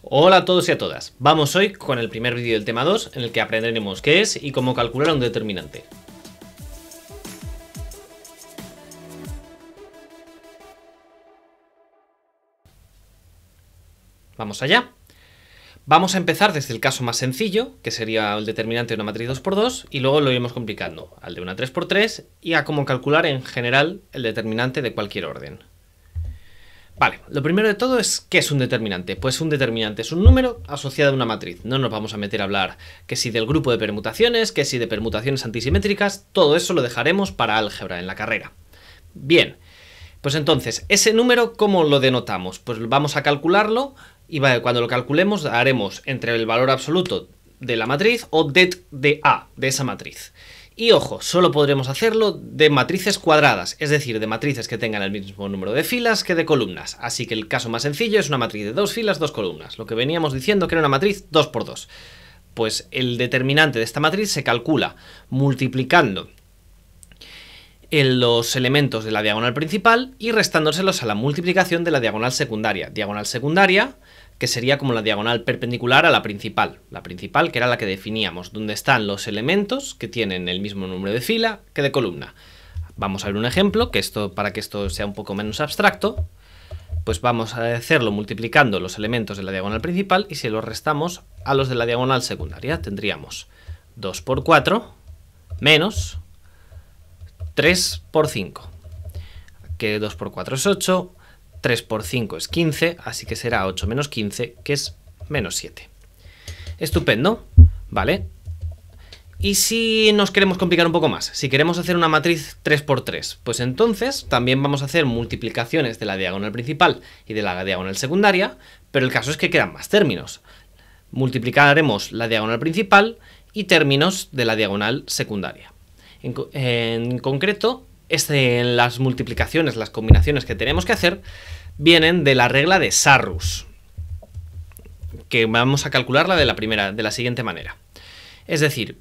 Hola a todos y a todas. Vamos hoy con el primer vídeo del tema 2 en el que aprenderemos qué es y cómo calcular un determinante. Vamos allá. Vamos a empezar desde el caso más sencillo, que sería el determinante de una matriz 2x2, y luego lo iremos complicando al de una 3x3 y a cómo calcular en general el determinante de cualquier orden. Vale, lo primero de todo es ¿qué es un determinante? Pues un determinante es un número asociado a una matriz. No nos vamos a meter a hablar que si del grupo de permutaciones, que si de permutaciones antisimétricas, todo eso lo dejaremos para álgebra en la carrera. Bien, pues entonces, ese número, ¿cómo lo denotamos? Pues vamos a calcularlo y cuando lo calculemos haremos entre el valor absoluto de la matriz o det de A, de esa matriz. Y ojo, solo podremos hacerlo de matrices cuadradas, es decir, de matrices que tengan el mismo número de filas que de columnas. Así que el caso más sencillo es una matriz de dos filas, dos columnas. Lo que veníamos diciendo que era una matriz 2 por 2 Pues el determinante de esta matriz se calcula multiplicando los elementos de la diagonal principal y restándoselos a la multiplicación de la diagonal secundaria. Diagonal secundaria que sería como la diagonal perpendicular a la principal. La principal, que era la que definíamos, donde están los elementos que tienen el mismo número de fila que de columna. Vamos a ver un ejemplo, que esto, para que esto sea un poco menos abstracto, pues vamos a hacerlo multiplicando los elementos de la diagonal principal y si los restamos a los de la diagonal secundaria, tendríamos 2 por 4 menos 3 por 5, que 2 por 4 es 8, 3 por 5 es 15, así que será 8 menos 15, que es menos 7. Estupendo, ¿vale? Y si nos queremos complicar un poco más, si queremos hacer una matriz 3 por 3, pues entonces también vamos a hacer multiplicaciones de la diagonal principal y de la diagonal secundaria, pero el caso es que quedan más términos. Multiplicaremos la diagonal principal y términos de la diagonal secundaria. En, en concreto, este, las multiplicaciones, las combinaciones que tenemos que hacer, vienen de la regla de Sarrus, que vamos a calcularla de la primera, de la siguiente manera. Es decir,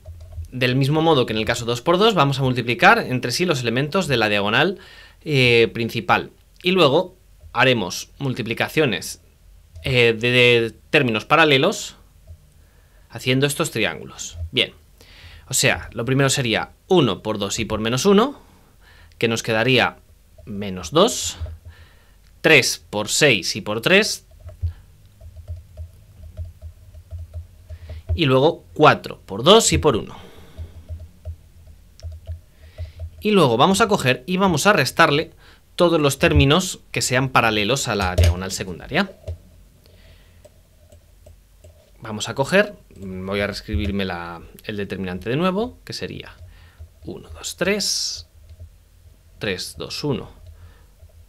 del mismo modo que en el caso 2x2, vamos a multiplicar entre sí los elementos de la diagonal eh, principal. Y luego haremos multiplicaciones eh, de términos paralelos haciendo estos triángulos. Bien, o sea, lo primero sería 1 por 2 y por menos 1, que nos quedaría menos 2, 3 por 6 y por 3, y luego 4 por 2 y por 1. Y luego vamos a coger y vamos a restarle todos los términos que sean paralelos a la diagonal secundaria. Vamos a coger, voy a reescribirme el determinante de nuevo, que sería 1, 2, 3, 3, 2, 1,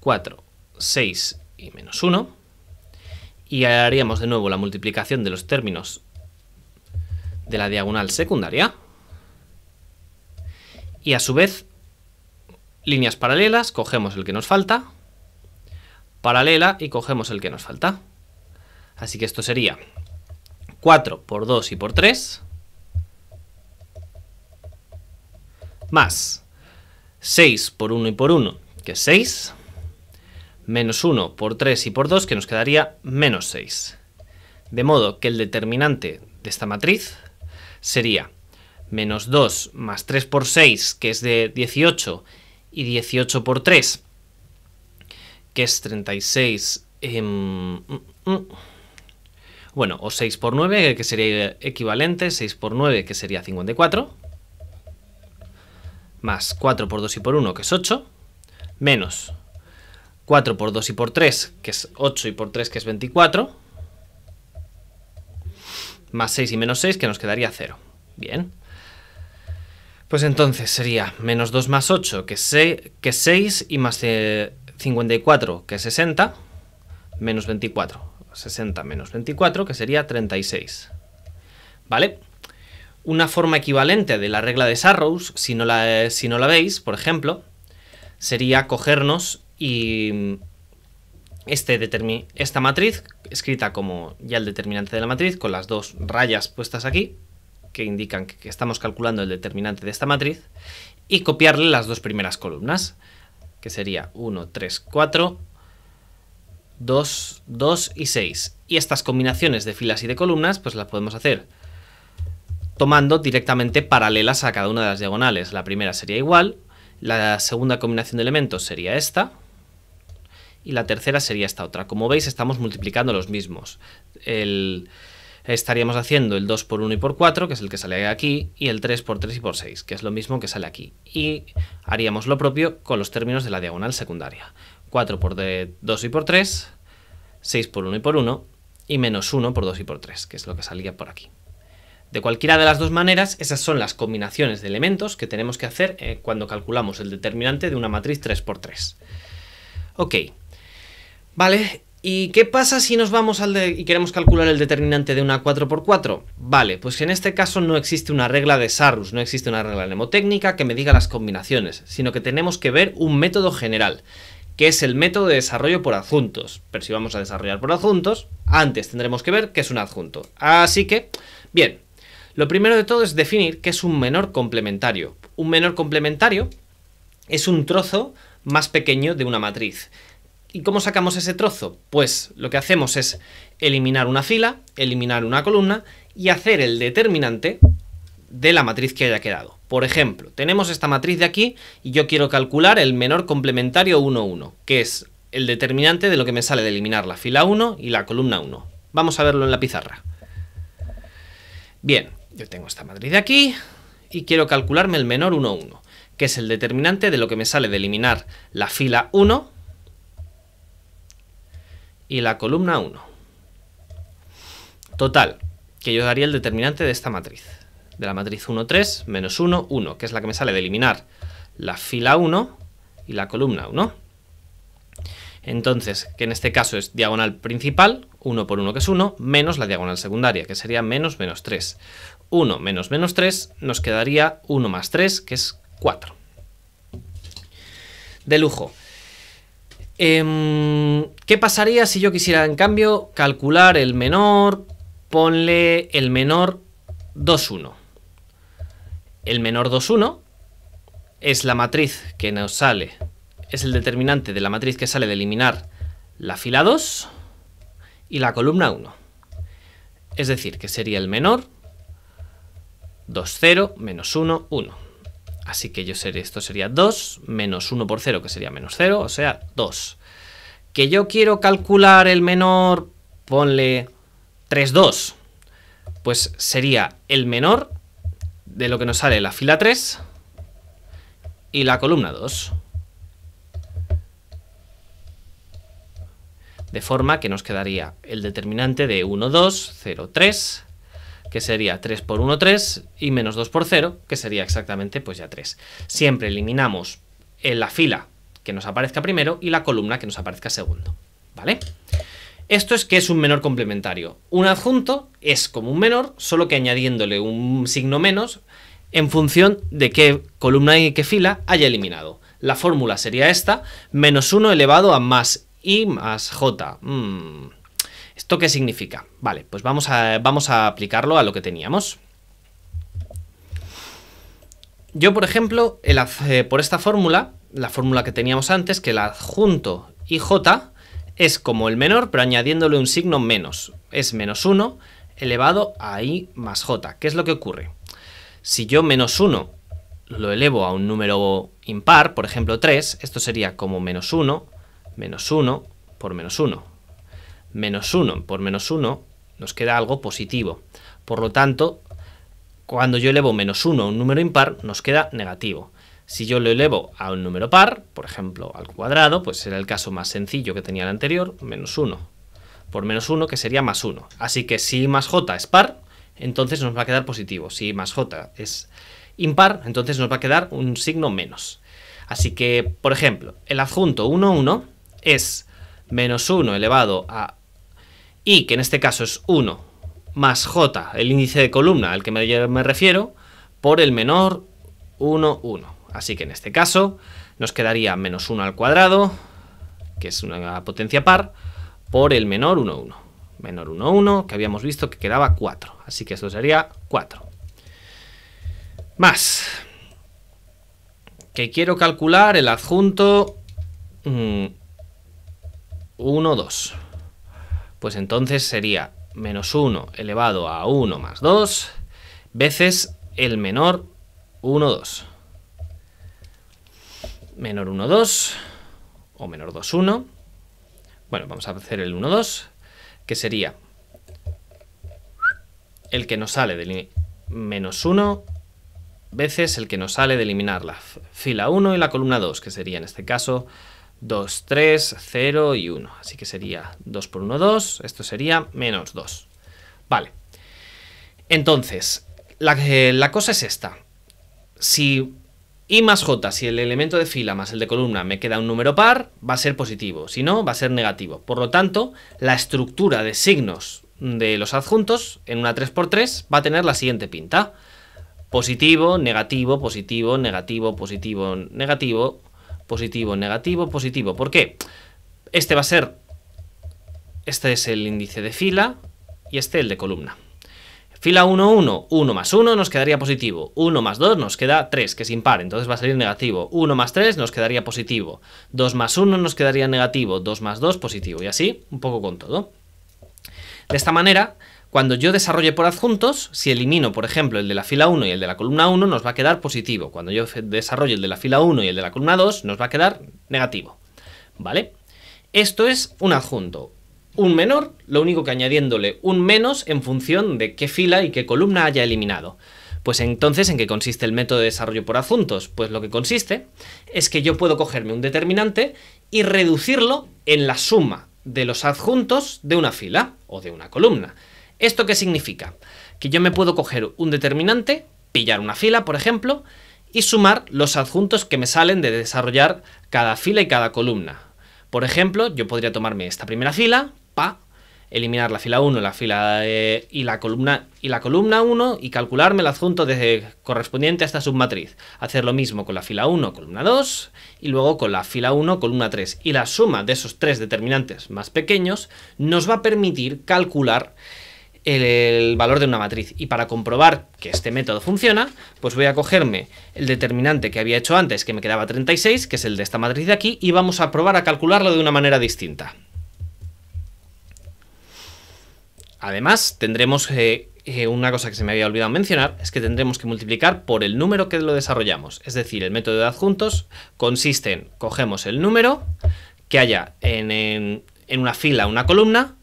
4, 6 y menos 1. Y haríamos de nuevo la multiplicación de los términos de la diagonal secundaria. Y a su vez, líneas paralelas, cogemos el que nos falta, paralela y cogemos el que nos falta. Así que esto sería 4 por 2 y por 3, más 6 por 1 y por 1, que es 6, menos 1 por 3 y por 2, que nos quedaría menos 6. De modo que el determinante de esta matriz sería menos 2 más 3 por 6, que es de 18, y 18 por 3, que es 36. Eh, mm, mm. Bueno, o 6 por 9, que sería equivalente, 6 por 9, que sería 54 más 4 por 2 y por 1, que es 8, menos 4 por 2 y por 3, que es 8 y por 3, que es 24, más 6 y menos 6, que nos quedaría 0. Bien. Pues entonces sería menos 2 más 8, que es 6, que 6 y más 54, que es 60, menos 24. 60 menos 24, que sería 36. ¿Vale? Una forma equivalente de la regla de Sarrows, si no la, si no la veis, por ejemplo, sería cogernos y este esta matriz, escrita como ya el determinante de la matriz, con las dos rayas puestas aquí, que indican que estamos calculando el determinante de esta matriz, y copiarle las dos primeras columnas, que sería 1, 3, 4, 2, 2 y 6. Y estas combinaciones de filas y de columnas, pues las podemos hacer tomando directamente paralelas a cada una de las diagonales. La primera sería igual, la segunda combinación de elementos sería esta, y la tercera sería esta otra. Como veis, estamos multiplicando los mismos. estaríamos haciendo el 2 por 1 y por 4, que es el que sale aquí, y el 3 por 3 y por 6, que es lo mismo que sale aquí. Y haríamos lo propio con los términos de la diagonal secundaria. 4 por 2 y por 3, 6 por 1 y por 1, y menos 1 por 2 y por 3, que es lo que salía por aquí. De cualquiera de las dos maneras, esas son las combinaciones de elementos que tenemos que hacer eh, cuando calculamos el determinante de una matriz 3x3. Ok, vale, ¿y qué pasa si nos vamos al de y queremos calcular el determinante de una 4x4? Vale, pues en este caso no existe una regla de Sarrus, no existe una regla mnemotécnica que me diga las combinaciones, sino que tenemos que ver un método general que es el método de desarrollo por adjuntos. Pero si vamos a desarrollar por adjuntos, antes tendremos que ver qué es un adjunto. Así que, bien, lo primero de todo es definir qué es un menor complementario. Un menor complementario es un trozo más pequeño de una matriz. ¿Y cómo sacamos ese trozo? Pues lo que hacemos es eliminar una fila, eliminar una columna y hacer el determinante de la matriz que haya quedado. Por ejemplo, tenemos esta matriz de aquí y yo quiero calcular el menor complementario 1, 1, que es el determinante de lo que me sale de eliminar la fila 1 y la columna 1. Vamos a verlo en la pizarra. Bien, yo tengo esta matriz de aquí y quiero calcularme el menor 1, 1, que es el determinante de lo que me sale de eliminar la fila 1 y la columna 1. Total, que yo daría el determinante de esta matriz de la matriz 1, 3, menos 1, 1, que es la que me sale de eliminar la fila 1 y la columna 1. Entonces, que en este caso es diagonal principal, 1 por 1 que es 1, menos la diagonal secundaria, que sería menos menos 3. 1 menos menos 3 nos quedaría 1 más 3, que es 4. De lujo. Em, ¿Qué pasaría si yo quisiera, en cambio, calcular el menor? Ponle el menor 2, 1. El menor 2, 1 es la matriz que nos sale, es el determinante de la matriz que sale de eliminar la fila 2 y la columna 1. Es decir, que sería el menor 2, 0, menos 1, 1. Así que yo seré, esto sería 2 menos 1 por 0, que sería menos 0, o sea, 2. Que yo quiero calcular el menor, ponle 3, 2. Pues sería el menor de lo que nos sale la fila 3 y la columna 2. De forma que nos quedaría el determinante de 1, 2, 0, 3, que sería 3 por 1, 3, y menos 2 por 0, que sería exactamente pues ya 3. Siempre eliminamos en la fila que nos aparezca primero y la columna que nos aparezca segundo. ¿Vale? Esto es que es un menor complementario. Un adjunto es como un menor, solo que añadiéndole un signo menos en función de qué columna y qué fila haya eliminado. La fórmula sería esta, menos 1 elevado a más i más j. Mm. ¿Esto qué significa? Vale, pues vamos a, vamos a aplicarlo a lo que teníamos. Yo, por ejemplo, eh, por esta fórmula, la fórmula que teníamos antes, que el adjunto ij es como el menor, pero añadiéndole un signo menos. Es menos 1 elevado a i más j. ¿Qué es lo que ocurre? Si yo menos 1 lo elevo a un número impar, por ejemplo 3, esto sería como menos 1, menos 1 por menos 1. Menos 1 por menos 1 nos queda algo positivo. Por lo tanto, cuando yo elevo menos 1 a un número impar, nos queda negativo. Si yo lo elevo a un número par, por ejemplo al cuadrado, pues será el caso más sencillo que tenía el anterior, menos 1 por menos 1, que sería más 1. Así que si i más j es par, entonces nos va a quedar positivo. Si más j es impar, entonces nos va a quedar un signo menos. Así que, por ejemplo, el adjunto 1, 1 es menos 1 elevado a i, que en este caso es 1, más j, el índice de columna al que me, me refiero, por el menor 1, 1. Así que en este caso nos quedaría menos 1 al cuadrado, que es una potencia par, por el menor 1, 1. Menor 1, 1, que habíamos visto que quedaba 4. Así que esto sería 4. Más. Que quiero calcular el adjunto... Mm, 1, 2. Pues entonces sería menos 1 elevado a 1 más 2 veces el menor 1, 2. Menor 1, 2 o menor 2, 1. Bueno, vamos a hacer el 1, 2, que sería el que nos sale de menos 1 veces el que nos sale de eliminar la fila 1 y la columna 2, que sería en este caso 2, 3, 0 y 1. Así que sería 2 por 1, 2. Esto sería menos 2. Vale. Entonces, la, la cosa es esta. Si I más J, si el elemento de fila más el de columna me queda un número par, va a ser positivo. Si no, va a ser negativo. Por lo tanto, la estructura de signos de los adjuntos en una 3x3 va a tener la siguiente pinta. Positivo, negativo, positivo, negativo, positivo, negativo, positivo, negativo, positivo. ¿Por qué? Este va a ser, este es el índice de fila y este el de columna. Fila 1, 1, 1 más 1 nos quedaría positivo. 1 más 2 nos queda 3, que es impar, entonces va a salir negativo. 1 más 3 nos quedaría positivo. 2 más 1 nos quedaría negativo. 2 más 2 positivo. Y así, un poco con todo. De esta manera, cuando yo desarrolle por adjuntos, si elimino, por ejemplo, el de la fila 1 y el de la columna 1, nos va a quedar positivo. Cuando yo desarrolle el de la fila 1 y el de la columna 2, nos va a quedar negativo. ¿Vale? Esto es un adjunto. Un menor, lo único que añadiéndole un menos en función de qué fila y qué columna haya eliminado. Pues entonces, ¿en qué consiste el método de desarrollo por adjuntos? Pues lo que consiste es que yo puedo cogerme un determinante y reducirlo en la suma de los adjuntos de una fila o de una columna. ¿Esto qué significa? Que yo me puedo coger un determinante, pillar una fila, por ejemplo, y sumar los adjuntos que me salen de desarrollar cada fila y cada columna. Por ejemplo, yo podría tomarme esta primera fila, pa, eliminar la fila 1 la fila eh, y la columna y la columna 1 y calcularme el adjunto correspondiente a esta submatriz. Hacer lo mismo con la fila 1, columna 2 y luego con la fila 1, columna 3. Y la suma de esos tres determinantes más pequeños nos va a permitir calcular el valor de una matriz. Y para comprobar que este método funciona, pues voy a cogerme el determinante que había hecho antes, que me quedaba 36, que es el de esta matriz de aquí, y vamos a probar a calcularlo de una manera distinta. Además, tendremos eh, eh, una cosa que se me había olvidado mencionar, es que tendremos que multiplicar por el número que lo desarrollamos. Es decir, el método de adjuntos consiste en, cogemos el número que haya en, en una fila, una columna,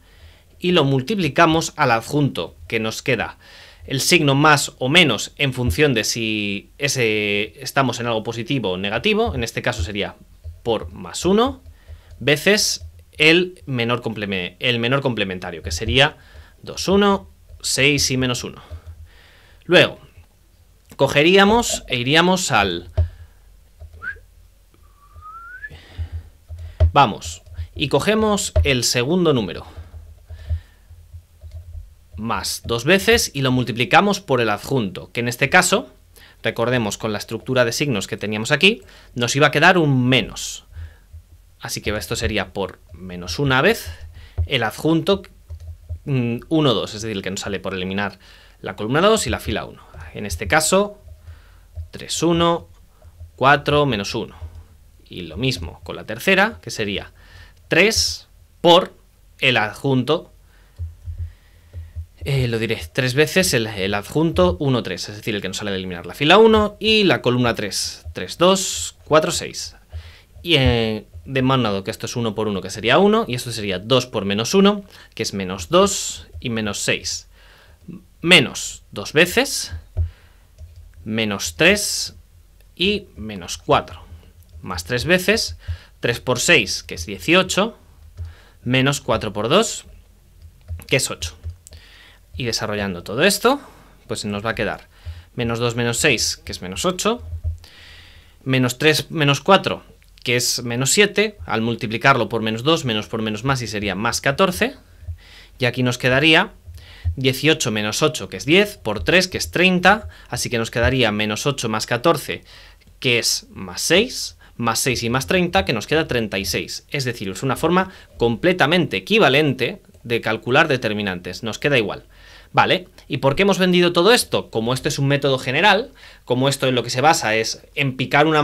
y lo multiplicamos al adjunto que nos queda el signo más o menos en función de si ese estamos en algo positivo o negativo, en este caso sería por más 1, veces el menor, el menor complementario, que sería 2, 1, 6 y menos 1. Luego, cogeríamos e iríamos al... Vamos, y cogemos el segundo número más dos veces y lo multiplicamos por el adjunto, que en este caso, recordemos con la estructura de signos que teníamos aquí, nos iba a quedar un menos. Así que esto sería por menos una vez el adjunto 1, mm, 2, es decir, el que nos sale por eliminar la columna 2 y la fila 1. En este caso, 3, 1, 4, menos 1. Y lo mismo con la tercera, que sería 3 por el adjunto eh, lo diré tres veces, el, adjunto 1, 3, es decir, el que nos sale de eliminar la fila 1 y la columna 3, 3, 2, 4, 6. Y eh, de manado que esto es 1 por 1, que sería 1, y esto sería 2 por menos 1, que es menos 2 y menos 6. Menos dos veces, menos 3 y menos 4. Más 3 veces, 3 por 6, que es 18, menos 4 por 2, que es 8. Y desarrollando todo esto, pues nos va a quedar menos 2 menos 6, que es menos 8, menos 3 menos 4, que es menos 7, al multiplicarlo por menos 2, menos por menos más y sería más 14, y aquí nos quedaría 18 menos 8, que es 10, por 3, que es 30, así que nos quedaría menos 8 más 14, que es más 6, más 6 y más 30, que nos queda 36. Es decir, es una forma completamente equivalente de calcular determinantes, nos queda igual. Vale, ¿y por qué hemos vendido todo esto? Como esto es un método general, como esto en lo que se basa es en picar una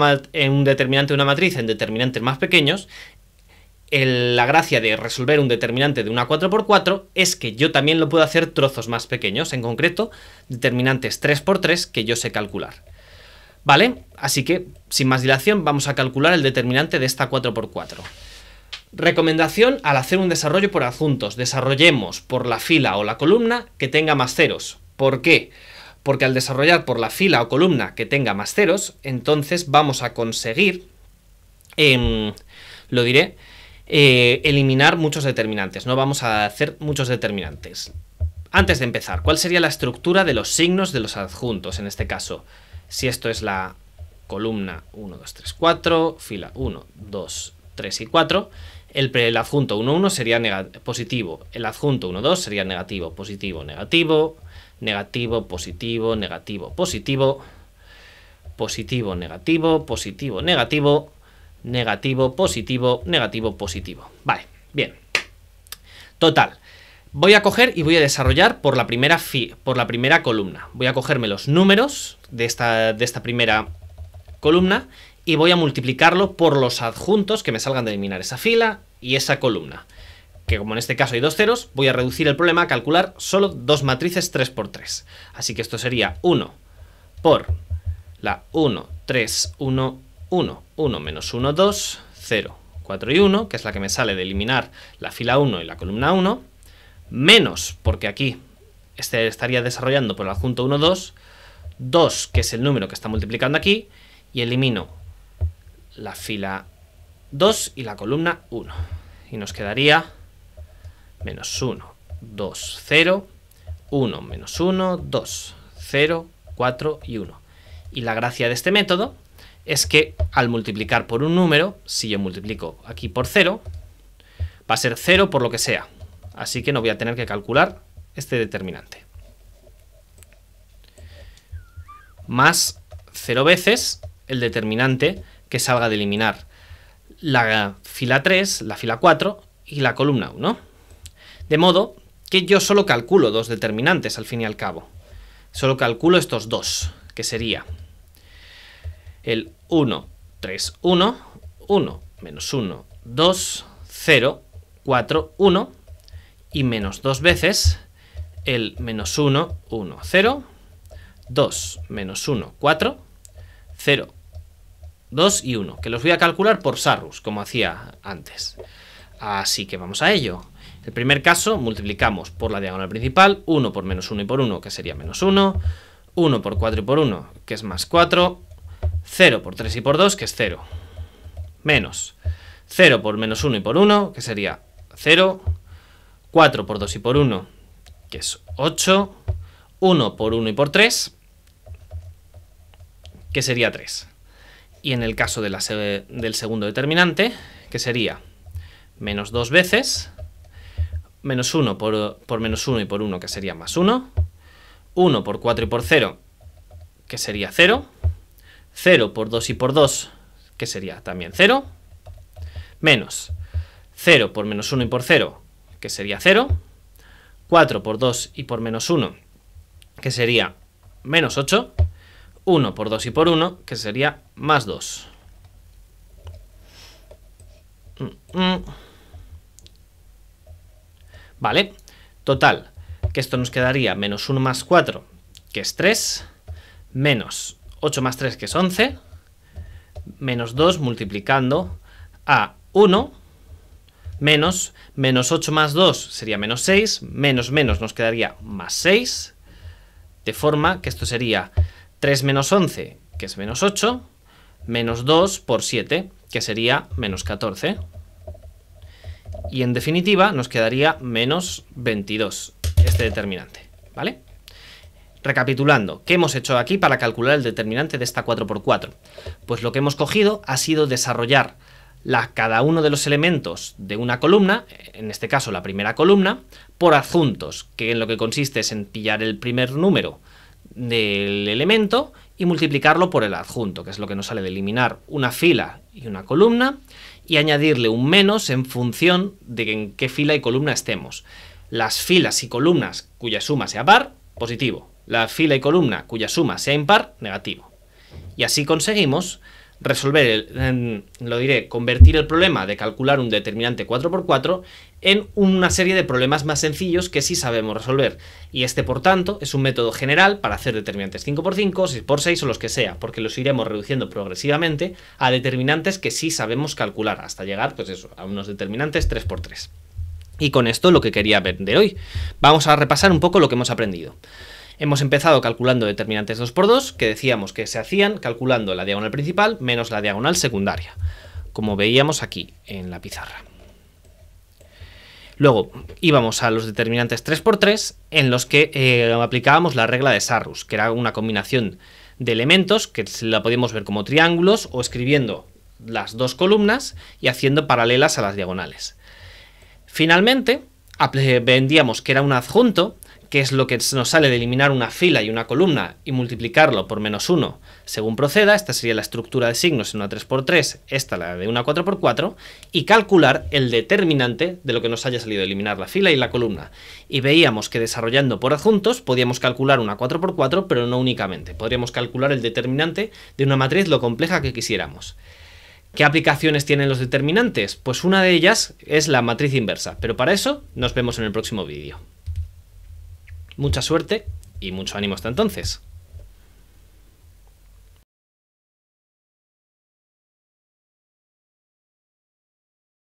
un determinante de una matriz en determinantes más pequeños, la gracia de resolver un determinante de una 4x4 es que yo también lo puedo hacer trozos más pequeños, en concreto determinantes 3x3 que yo sé calcular. ¿Vale? Así que, sin más dilación, vamos a calcular el determinante de esta 4x4. Recomendación al hacer un desarrollo por adjuntos. Desarrollemos por la fila o la columna que tenga más ceros. ¿Por qué? Porque al desarrollar por la fila o columna que tenga más ceros, entonces vamos a conseguir, em, lo diré, eh, eliminar muchos determinantes, no vamos a hacer muchos determinantes. Antes de empezar, ¿cuál sería la estructura de los signos de los adjuntos en este caso? Si esto es la columna 1, 2, 3, 4, fila 1, 2, 3 y 4, el, adjunto 1, 1 sería positivo, el adjunto 1, 2 sería negativo, positivo, negativo, negativo, positivo, negativo, positivo, positivo, negativo, positivo, negativo, negativo, positivo, negativo, positivo. Vale, bien. Total. Voy a coger y voy a desarrollar por la primera, por la primera columna. Voy a cogerme los números de esta, de esta primera columna y voy a multiplicarlo por los adjuntos que me salgan de eliminar esa fila y esa columna. Que como en este caso hay dos ceros, voy a reducir el problema a calcular solo dos matrices 3x3. Así que esto sería 1 por la 1, 3, 1, 1, 1 menos 1, 2, 0, 4 y 1, que es la que me sale de eliminar la fila 1 y la columna 1, menos, porque aquí este estaría desarrollando por el adjunto 1, 2, 2, que es el número que está multiplicando aquí, y elimino la fila 2 y la columna 1. Y nos quedaría menos 1, 2, 0, 1 menos 1, 2, 0, 4 y 1. Y la gracia de este método es que al multiplicar por un número, si yo multiplico aquí por 0, va a ser 0 por lo que sea. Así que no voy a tener que calcular este determinante. Más 0 veces el determinante que salga de eliminar la fila 3, la fila 4 y la columna 1. De modo que yo solo calculo dos determinantes al fin y al cabo. Solo calculo estos dos, que sería el 1, 3, 1, 1, menos 1, 2, 0, 4, 1 y menos dos veces el menos 1, 1, 0, 2, menos 1, 4, 0, 2 y 1, que los voy a calcular por Sarrus, como hacía antes. Así que vamos a ello. El primer caso multiplicamos por la diagonal principal, 1 por menos 1 y por 1, que sería menos 1, 1 por 4 y por 1, que es más 4, 0 por 3 y por 2, que es 0. Menos 0 por menos 1 y por 1, que sería 0. 4 por 2 y por 1, que es 8. 1 por 1 y por 3, que sería 3. Y en el caso de la, del segundo determinante, que sería menos 2 veces, menos 1 por, por menos 1 y por 1, que sería más 1. 1 por 4 y por 0, que sería 0. 0 por 2 y por 2, que sería también 0, menos 0 por menos 1 y por 0, que sería 0, 4 por 2 y por menos 1, que sería menos 8, 1 por 2 y por 1, que sería más 2. Mm, mm. Vale, total, que esto nos quedaría menos 1 más 4, que es 3, menos 8 más 3 que es 11, menos 2 multiplicando a 1, menos, menos 8 más 2 sería menos 6, menos menos nos quedaría más 6, de forma que esto sería 3 menos 11, que es menos 8, menos 2 por 7, que sería menos 14. Y en definitiva nos quedaría menos 22, este determinante, ¿vale? Recapitulando, ¿qué hemos hecho aquí para calcular el determinante de esta 4x4? Pues lo que hemos cogido ha sido desarrollar la, cada uno de los elementos de una columna, en este caso la primera columna, por adjuntos, que en lo que consiste es en pillar el primer número del elemento y multiplicarlo por el adjunto, que es lo que nos sale de eliminar una fila y una columna, y añadirle un menos en función de en qué fila y columna estemos. Las filas y columnas cuya suma sea par, positivo la fila y columna cuya suma sea impar, negativo. Y así conseguimos resolver, el, lo diré, convertir el problema de calcular un determinante 4x4 en una serie de problemas más sencillos que sí sabemos resolver. Y este, por tanto, es un método general para hacer determinantes 5x5, 6x6 o los que sea, porque los iremos reduciendo progresivamente a determinantes que sí sabemos calcular, hasta llegar, pues eso, a unos determinantes 3x3. Y con esto lo que quería ver de hoy. Vamos a repasar un poco lo que hemos aprendido. Hemos empezado calculando determinantes 2x2, que decíamos que se hacían calculando la diagonal principal menos la diagonal secundaria, como veíamos aquí en la pizarra. Luego íbamos a los determinantes 3x3, en los que eh, aplicábamos la regla de Sarrus, que era una combinación de elementos que la podíamos ver como triángulos o escribiendo las dos columnas y haciendo paralelas a las diagonales. Finalmente, vendíamos que era un adjunto, que es lo que nos sale de eliminar una fila y una columna y multiplicarlo por menos 1 según proceda, esta sería la estructura de signos en una 3x3, esta la de una 4x4, y calcular el determinante de lo que nos haya salido de eliminar la fila y la columna. Y veíamos que desarrollando por adjuntos podíamos calcular una 4x4, pero no únicamente, podríamos calcular el determinante de una matriz lo compleja que quisiéramos. ¿Qué aplicaciones tienen los determinantes? Pues una de ellas es la matriz inversa, pero para eso nos vemos en el próximo vídeo. Mucha suerte y mucho ánimo hasta entonces.